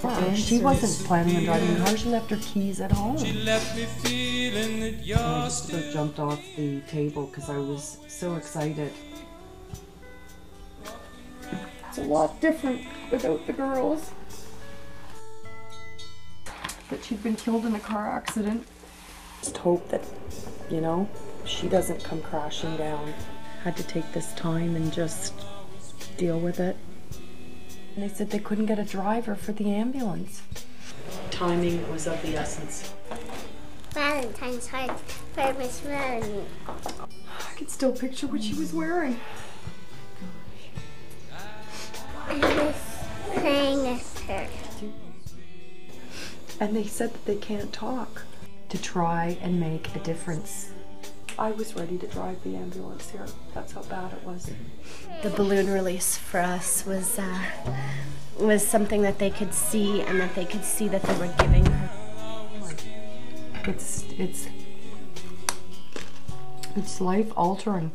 car. She wasn't planning on driving the car. She left her keys at home. She left me feeling that you're just still about jumped off the table because I was so excited. It's a lot different without the girls. That she'd been killed in a car accident. Just hope that, you know, she doesn't come crashing down. Had to take this time and just deal with it. And they said they couldn't get a driver for the ambulance. Timing was of the essence. Valentine's heart for Miss Melanie. I can still picture what she was wearing. I was playing with her. And they said that they can't talk. To try and make a difference. I was ready to drive the ambulance here. That's how bad it was. the balloon release for us was uh, was something that they could see and that they could see that they were giving her. It's it's it's life altering.